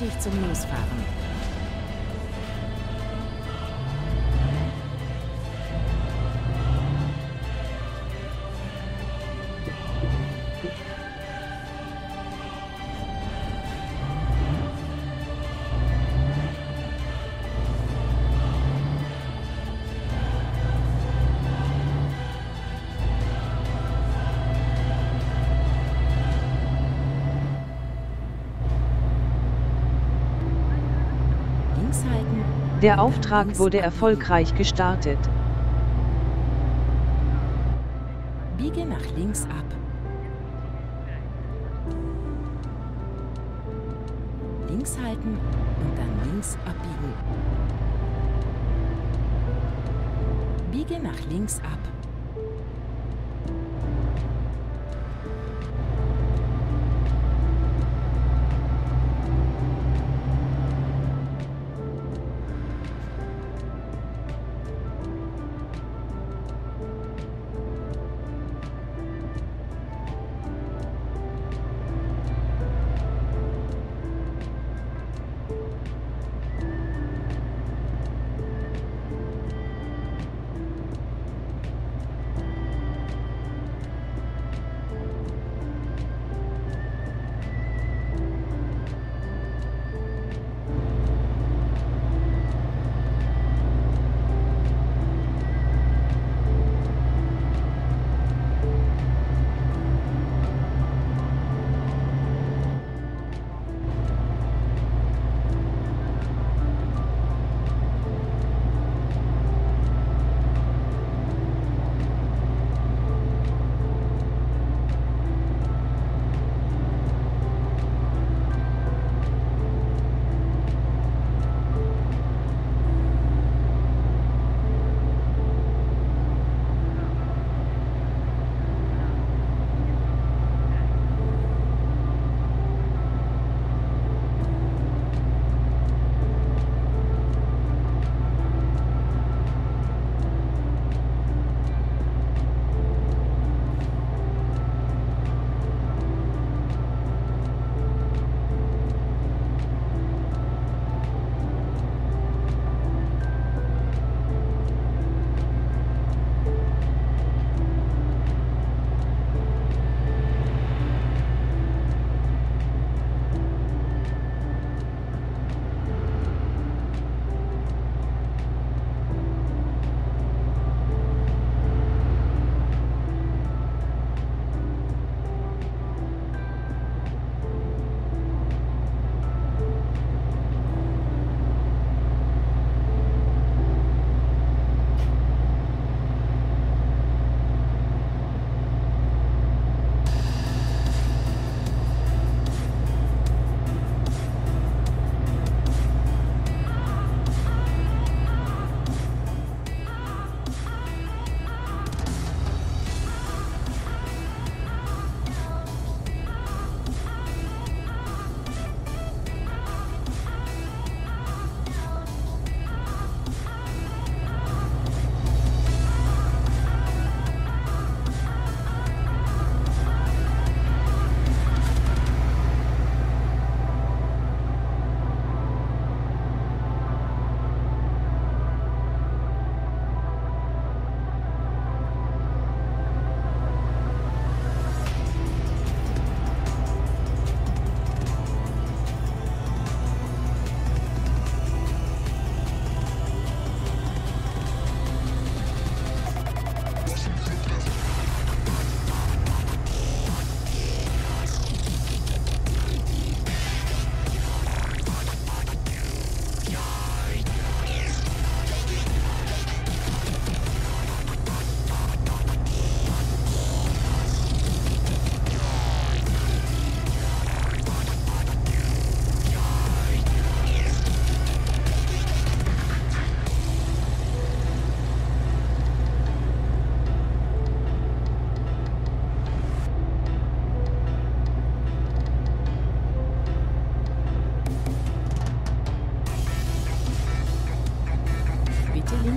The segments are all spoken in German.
Fertig zum Losfahren. Der Auftrag wurde erfolgreich gestartet. Biege nach links ab. Links halten und dann links abbiegen. Biege nach links ab.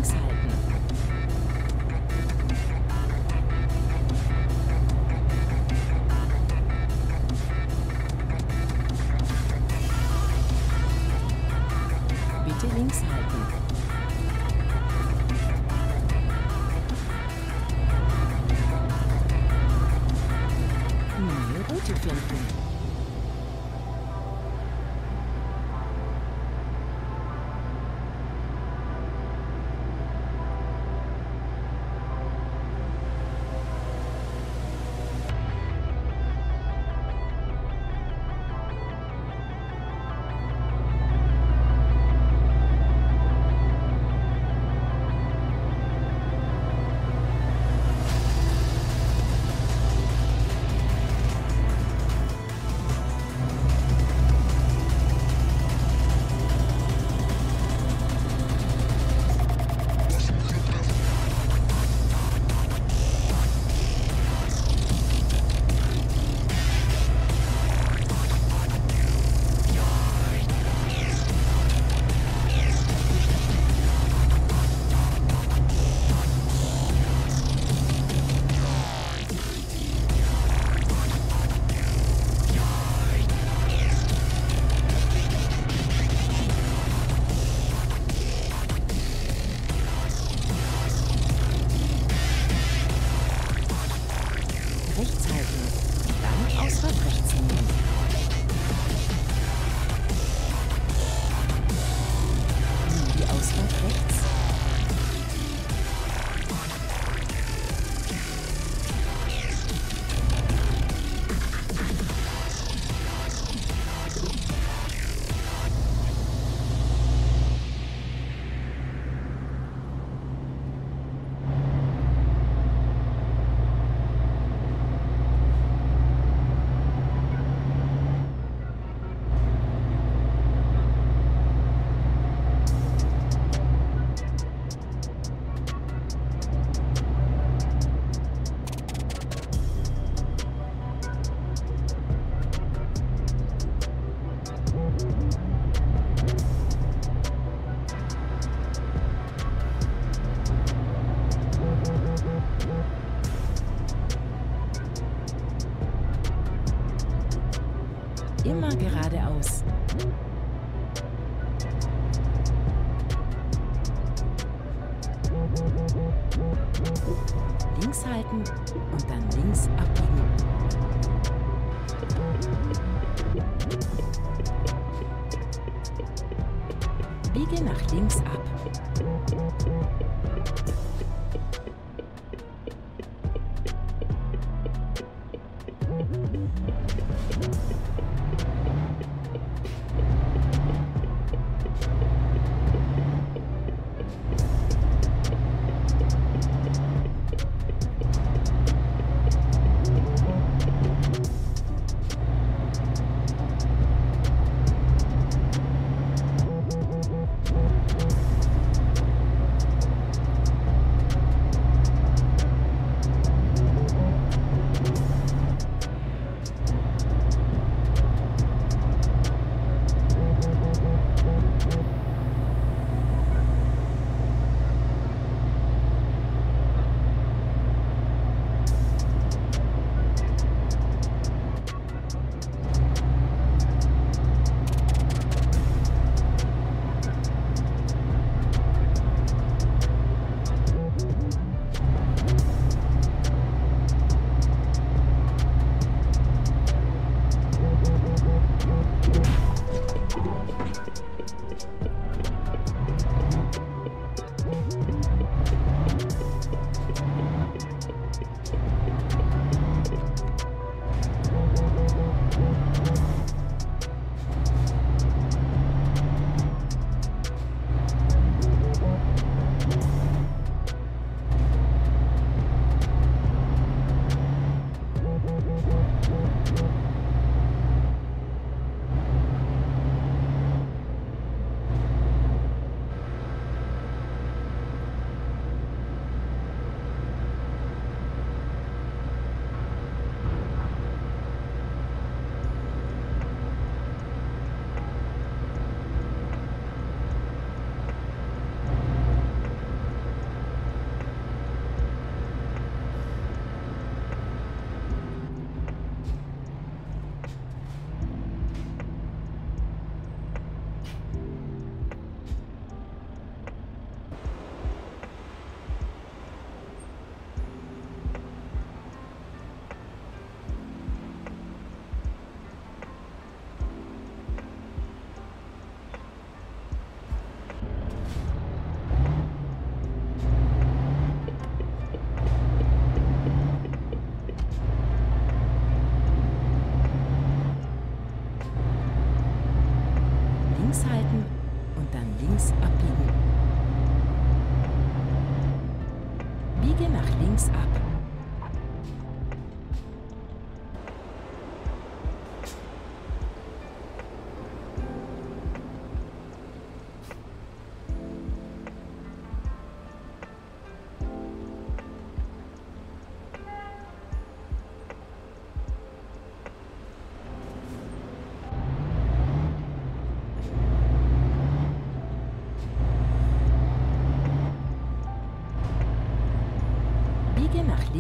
Links halten. Bitte links halten. Neue Route finden. Halten und dann links abbiegen. Biege nach links ab.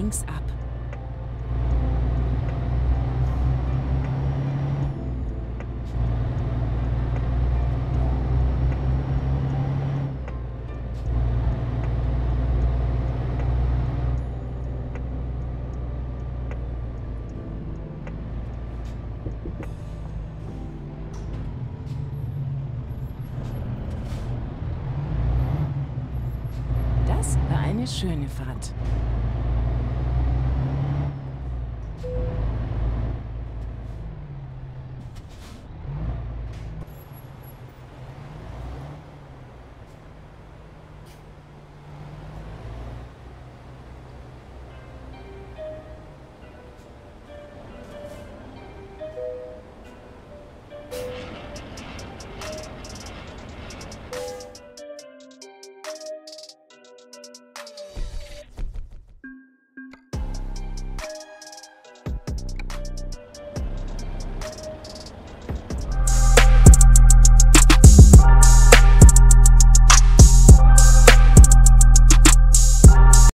Links ab. Das war eine schöne Fahrt.